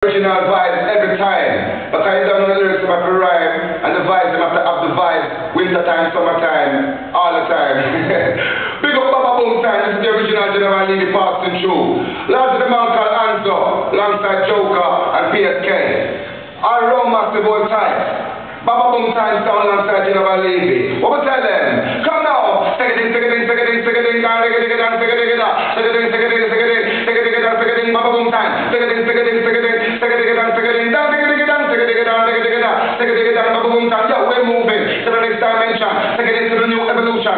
original vibes every time. Because you don't know the lyrics rhyme, and the vibes have to have the vibes, winter time, summertime, all the time. Big up Baba Boom Time, this is the original General Levy passing through. Last of the man called Anzo, alongside Joker and PSK. All round massive boy tight. Baba Boom Time sound alongside General Levy. What we tell them? Come now! Take it in, take it in, take it in, take it in, take it in, take it in, take it in, take it in, take it in, take it in, take it in, Baba Boom Time. Take it in, we're moving to the next dimension. The new evolution.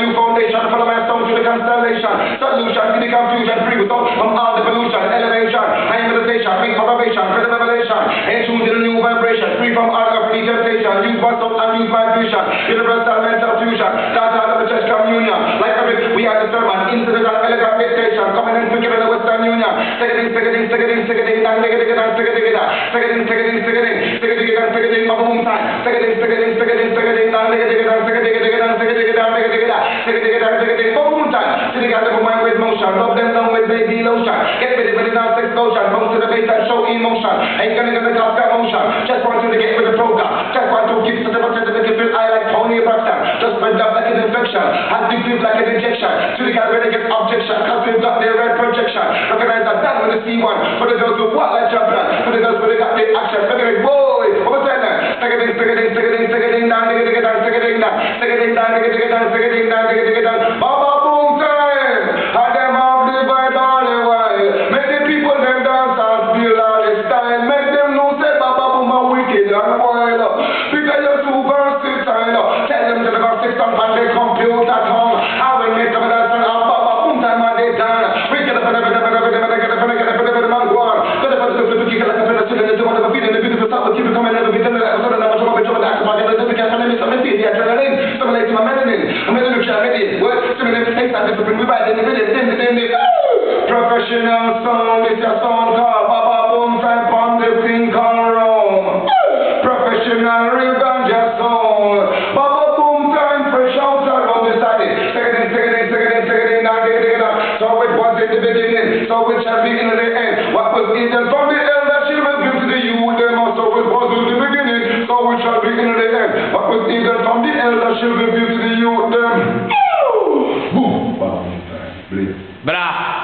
New foundation. Follow my sound to the constellation. Solution to the confusion. Free all. Elevation, high to the new vibration. Free from all the and. Universal mental fusion. Out of the church communion. Like every we are sermon. Into the had to feel take an injection. take the guy, take objection. Cause we've got take red projection see one. For the girls who walk like champion. For the girls where they got the action. Look at it, boy. What was that now? Take it in, take it in, take it in, take it in, down, take it in, down, take it in, down, take it in, down, take it in, down, take it in, down, take it in, down. Baba boom time. And them have the vibe all the while. Make the people them dance and feel all the style. Make them know say Baba boom a wicked and wild. Because you're too Professional sound. It's your sound called Baba Boom Time on the thing called Rome. Professional ganja sound. Baba Boom Time fresh out around the side. In, in, in, in, now in. So it was in the beginning, so it shall be in the end. What was from the Och innan kom de elda tjuven ut i jorden. Bra!